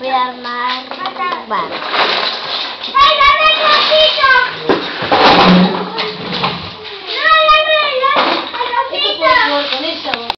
Biar marbar. Hai, dame un